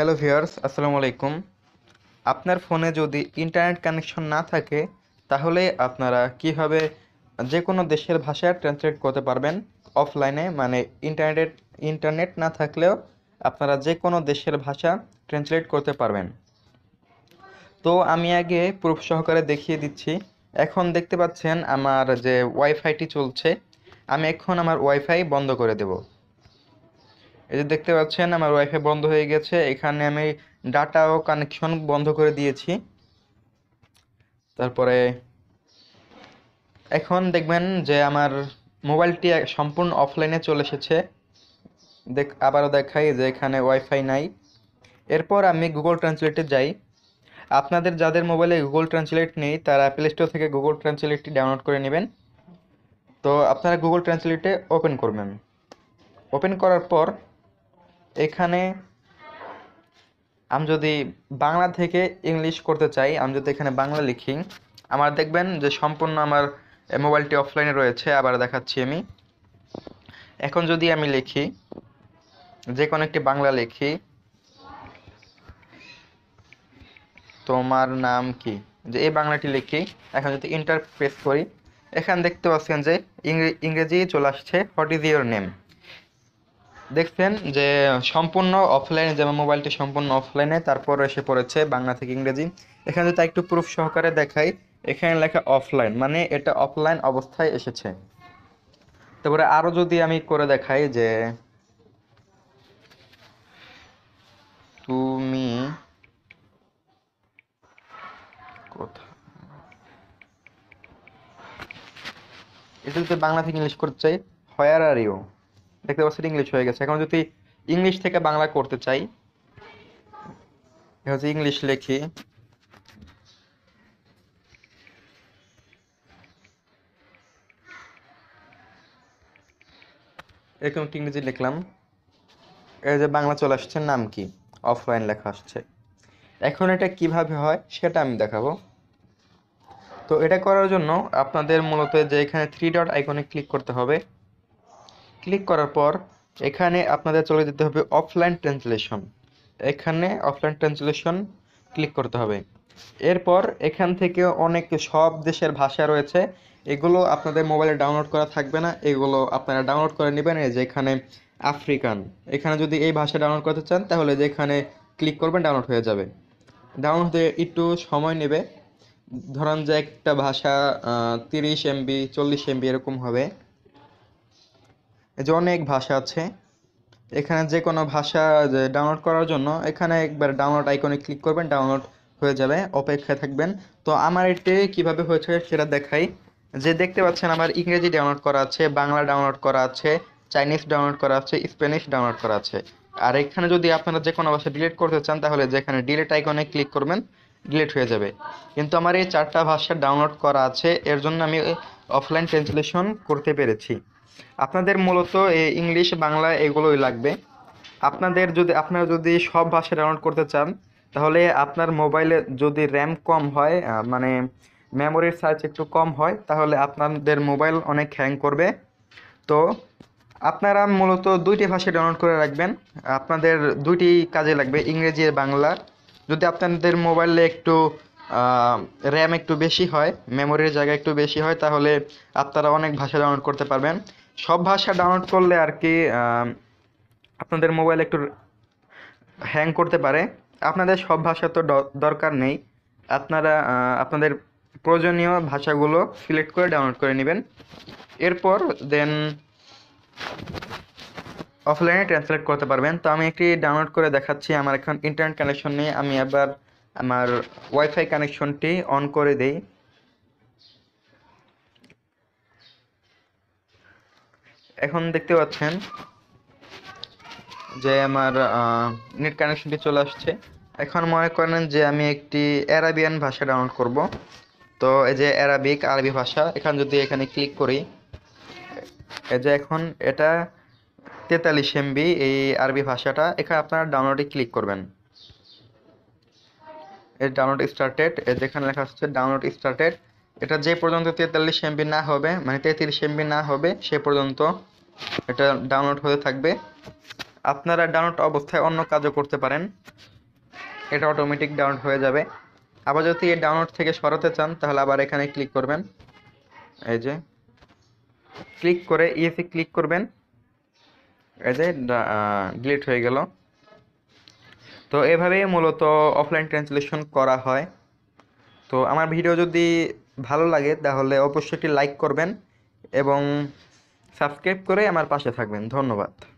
Hello viewers, আসসালামু আলাইকুম। আপনার ফোনে যদি ইন্টারনেট কানেকশন না থাকে, তাহলে আপনারা কীভাবে যে কোনো দেশের ভাষা ট্রান্সলেট করতে পারবেন? অফলাইনে মানে ইন্টারনেট ইন্টারনেট না থাকলেও আপনারা যে কোনো দেশের ভাষা ট্রান্সলেট করতে পারবেন। তো আমি আগে প্রুফ সহকারে দেখিয়ে দিচ্ছি। এখন দেখতে পাচ্ছেন আমার যে ওয়াইফাইটি চলছে। আমি এখন আমার ওয়াইফাই বন্ধ করে দেব। এই যে দেখতে পাচ্ছেন, আমার ওয়াইফাই বন্ধ হয়ে গেছে। এখানে আমি ডাটা ও কানেকশন বন্ধ করে দিয়েছি। তারপরে এখন দেখবেন যে আমার মোবাইলটি সম্পূর্ণ অফলাইনে চলে এসেছে। দেখ, আবারও দেখাই যে এখানে ওয়াইফাই নাই। এরপর আমি গুগল ট্রান্সলেটে যাই। আপনাদের যাদের মোবাইলে গুগল ট্রান্সলেট নেই, তারা প্লে স্টোর থেকে গুগল ট্রান্সলেটটি ডাউনলোড করে নেবেন। তো আপনারা গুগল ট্রান্সলেটে ওপেন করবেন। ওপেন করার পর এখানে আমি যদি বাংলা থেকে ইংলিশ করতে চাই, আমি যদি এখানে বাংলা লিখি, আমার দেখবেন যে সম্পূর্ণ আমার মোবাইলটি অফলাইনে রয়েছে, আবার দেখাচ্ছি আমি। এখন যদি আমি লিখি যে কোনো একটি বাংলা লিখি, তোমার নাম কি? যে এই বাংলাটি লিখি, এখন যদি ইন্টার প্রেস করি, এখানে দেখতে পাচ্ছেন যে ইংরেজি চলে আসছে হোয়াট ইজ ইউর নেম দেখছেন যে সম্পূর্ণ অফলাইনে যেমন মোবাইলটি সম্পূর্ণ অফলাইনে তারপর এসে পড়েছে বাংলা থেকে ইংরেজি। এখানে যদি একটু প্রুফ সহকারে দেখাই, এখানে লেখা অফলাইন মানে এটা অফলাইন অবস্থায় এসেছে। তারপরে আরও যদি আমি করে দেখাই যে, তুমি কোথায় এটা যদি বাংলা থেকে ইংলিশ করতে চাই হোয়ার আর ইউ দেখতে পাচ্ছেন ইংলিশ হয়ে গেছে। এখন যদি ইংলিশ থেকে বাংলা করতে চাই হচ্ছে ইংলিশ লিখি। এরকম ইংরেজি লিখলাম। এই যে বাংলা চলে আসছে, নাম কি? অফলাইন লেখা আসছে। এখন এটা কীভাবে হয় সেটা আমি দেখাবো। তো এটা করার জন্য আপনাদের মূলত যে এখানে থ্রি ডট আইকনে ক্লিক করতে হবে। ক্লিক করার পর এখানে আপনাদের চলে যেতে হবে অফলাইন ট্রান্সলেশন এখানে অফলাইন ট্রান্সলেশন ক্লিক করতে হবে। এরপর এখান থেকে অনেক সব দেশের ভাষা রয়েছে। এগুলো আপনাদের মোবাইলে ডাউনলোড করা থাকবে না। এগুলো আপনারা ডাউনলোড করে নেবেন যে এখানে আফ্রিকান এখানে যদি এই ভাষা ডাউনলোড করতে চান, তাহলে যে এখানে ক্লিক করবেন ডাউনলোড হয়ে যাবে। ডাউনলোড হতে একটু সময় নেবে। ধরেন যে একটা ভাষা তিরিশ এমবি চল্লিশ এমবি এরকম হবে। যে অনেক ভাষা আছে, এখানে যে কোনো ভাষা ডাউনলোড করার জন্য এখানে একবার ডাউনলোড আইকনে ক্লিক করবেন ডাউনলোড হয়ে যাবে, অপেক্ষায় থাকবেন। তো আমার এটি কীভাবে হয়েছে সেটা দেখাই। যে দেখতে পাচ্ছেন আমার ইংরেজি ডাউনলোড করা আছে, বাংলা ডাউনলোড করা আছে চাইনিজ ডাউনলোড করা আছে স্প্যানিশ ডাউনলোড করা আছে। আর এখানে যদি আপনারা যে কোনো ভাষা ডিলিট করতে চান, তাহলে যেখানে ডিলিট আইকনে ক্লিক করবেন ডিলিট হয়ে যাবে। কিন্তু আমার এই চারটা ভাষা ডাউনলোড করা আছে, এর জন্য আমি অফলাইন ট্রান্সলেশন করতে পেরেছি। আপনাদের মূলত এই ইংলিশ, বাংলা এগুলোই লাগবে। আপনাদের যদি, আপনারা যদি সব ভাষা ডাউনলোড করতে চান, তাহলে আপনার মোবাইলে যদি র্যাম কম হয় মানে মেমোরির সাইজ একটু কম হয়, তাহলে আপনাদের মোবাইল অনেক হ্যাং করবে। তো আপনারা মূলত দুইটি ভাষা ডাউনলোড করে রাখবেন। আপনাদের দুইটি কাজে লাগবে, ইংরেজি আর বাংলা। যদি আপনাদের মোবাইলে একটু র্যাম একটু বেশি হয় মেমোরির জায়গা একটু বেশি হয়, তাহলে আপনারা অনেক ভাষা ডাউনলোড করতে পারবেন। সব ভাষা ডাউনলোড করলে আর কি আপনাদের মোবাইল একটু হ্যাং করতে পারে। আপনাদের সব ভাষা তো দরকার নেই। আপনারা আপনাদের প্রয়োজনীয় ভাষাগুলো সিলেক্ট করে ডাউনলোড করে নেবেন। এরপর দেন অফলাইনে ট্রান্সলেট করতে পারবেন। তো আমি একটি ডাউনলোড করে দেখাচ্ছি আমার এখন ইন্টারনেট কানেকশন নেই। আমি আবার আমার ওয়াইফাই কানেকশনটি অন করে দেই। এখন দেখতে পাচ্ছেন যে আমার নেট কানেকশনটি চলে আসছে। এখন মনে করেন যে আমি একটি অ্যারাবিয়ান ভাষা ডাউনলোড করব। তো এই যে অ্যারাবিক আরবি ভাষা, এখানে যদি এখানে ক্লিক করি, এই যে এখন এটা তেতাল্লিশ এমবি এই আরবি ভাষাটা, এখানে আপনারা ডাউনলোডে ক্লিক করবেন। এই ডাউনলোড স্টার্টেড যেখানে লেখা হচ্ছে ডাউনলোড স্টার্টেড এটা যে পর্যন্ত তেতাল্লিশ এমবি না হবে মানে তেত্রিশ এমবি না হবে, সে পর্যন্ত এটা ডাউনলোড হতে থাকবে। আপনারা ডাউনলোড অবস্থায় অন্য কাজও করতে পারেন। এটা অটোমেটিক ডাউনলোড হয়ে যাবে। আবার যদি এই ডাউনলোড থেকে সরাতে চান, তাহলে আবার এখানে ক্লিক করবেন। এই যে ক্লিক করে ইএফি ক্লিক করবেন। এই যে ডিলিট হয়ে গেল। তো এভাবেই মূলত অফলাইন ট্রান্সলেশন করা হয়। তো আমার ভিডিও যদি ভালো লাগে তাহলে অবশ্যই একটি লাইক করবেন এবং সাবস্ক্রাইব করে আমার পাশে থাকবেন। ধন্যবাদ।